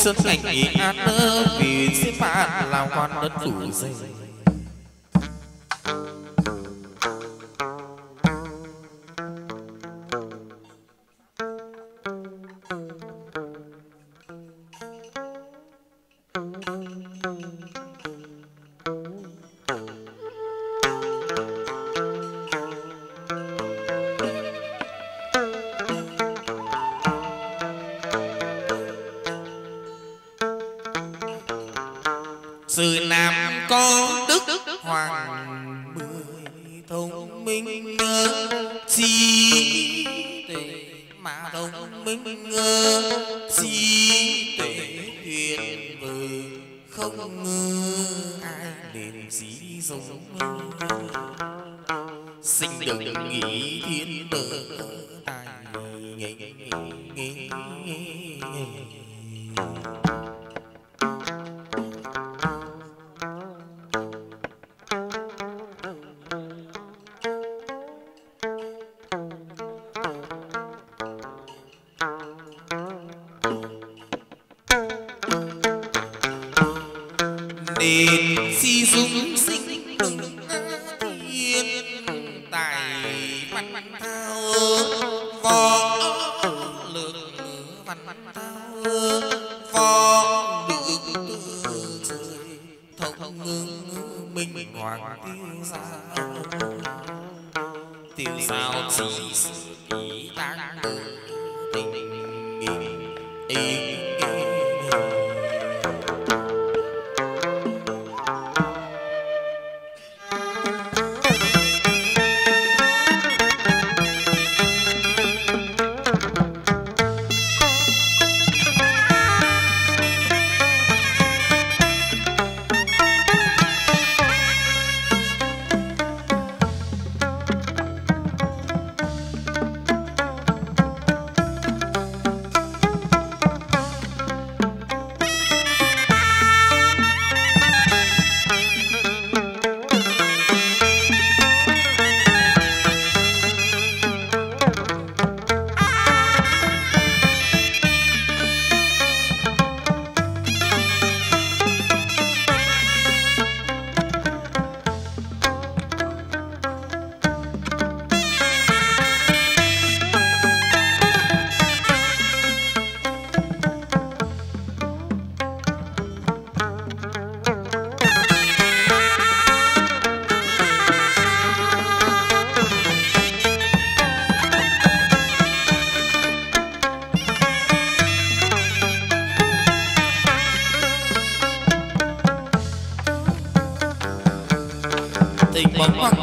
sân cảnh ăn an vì xếp bạn làm quan đất đủ dây sự nam có đức hoàng mười thông minh trí tuệ mà thông minh ngơ trí tuệ tuyệt vời không ngờ ai nên gì giống sinh được nghĩ thiên tử đền si dũng sinh thiên tài văn thao, võ lực văn thao, võ lực thông minh hoàng tiêu giao tiêu giao chỉ sự ý tăng tình ý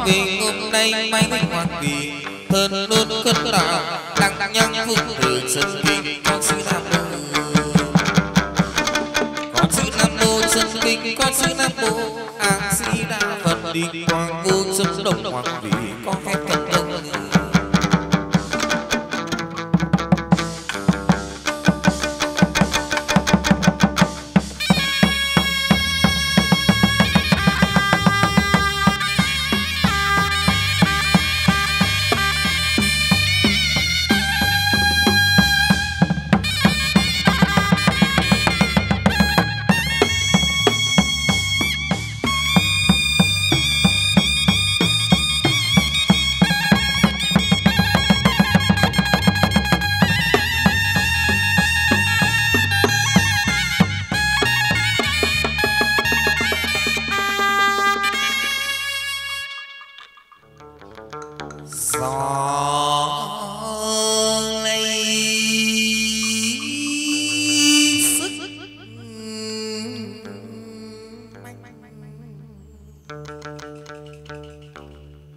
kỳ hôm nay may mắn hoàng kỳ. Hơn luôn cất đạo đăng nhang phụng từ sân kinh con sư nam mô. Con sư nam mô sân kinh con sư nam mô. A di đà phật đi quang vô sân đồng hoàng vị con phép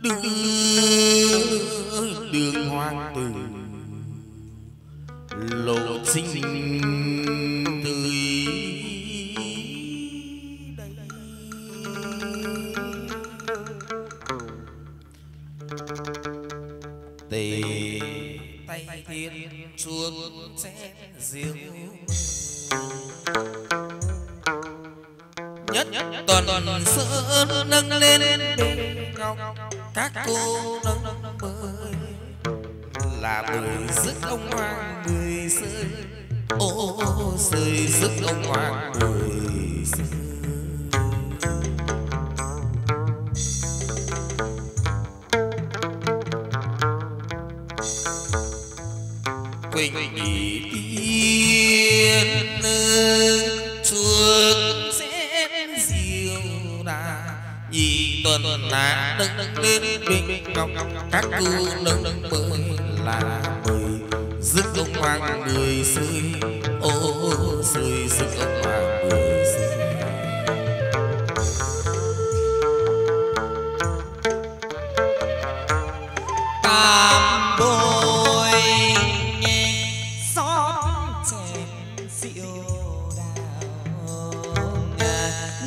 đưa đường hoang từ lộ trình tươi. Tề tay thiên chuông chén rượu nhất toàn toàn sơn nâng lên ngọc các cô nâng mới là bưởi sức ông hoàng người rơi. Ô, rơi sức ông hoàng người xưa quỳnh tiên chuông tuần là nâng lên bình ngọc. Các cư nâng nâng là mời dứt ông hoàng người xui ô xui dứt ông hoàng người xui tam bôi xóm chèn rượu đào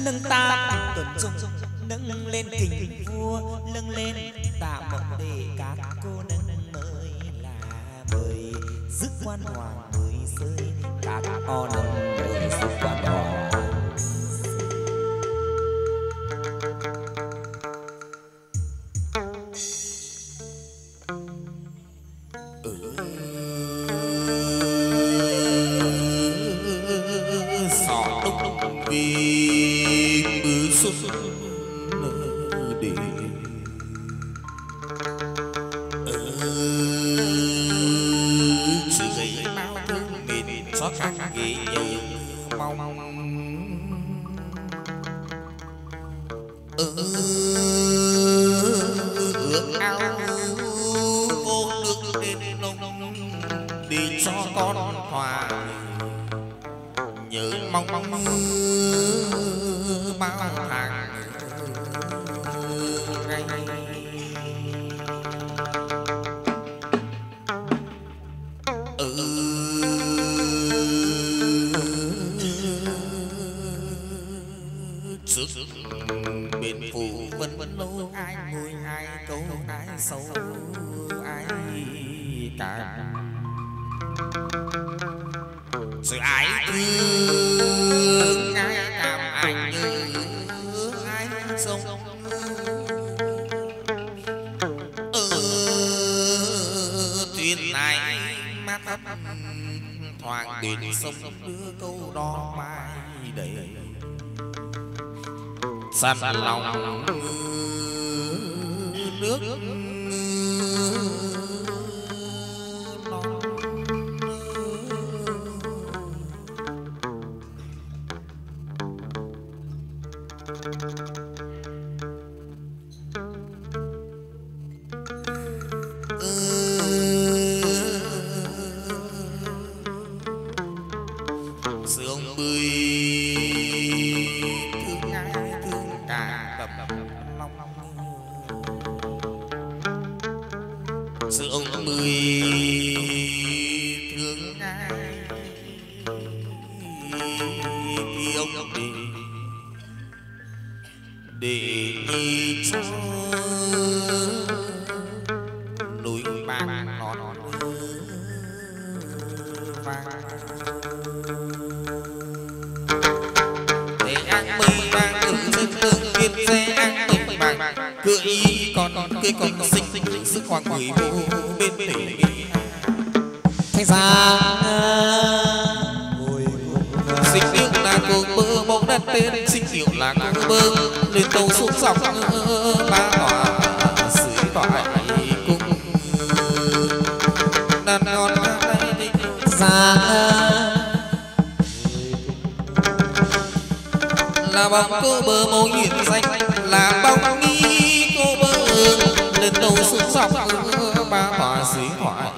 nâng tam tuần trung nâng lên kình vua nâng lên tạ mộng để các cô nâng mới là mời dứt quan hoàng mới rơi, các o nâng mời dứt quan hoàng mệt xót như mong. Nhớ ước ao cô nước lên nông đi cho con hòa nhớ mong. Mong mong bao mong sự ái thương ai làm anh như ai sông ừ, tuyên này mắt thấp thoảng đến sông đưa câu đó mai đầy. San lòng nước nước Cưỡi con sinh sinh sức hoàng quỷ vô bên tỉnh thanh ra ngồi sinh yêu là cuộc mơ đặt tên sinh hiệu là cung mơ lên tàu xuống dọc ba tòa dưới tỏa cung đàn ngon ra dạ, ờ. là bóng cô bơ mẫu hiền danh, là bóng nghi cô bơ lên tàu xuống dọc ba tòa dưới tỏa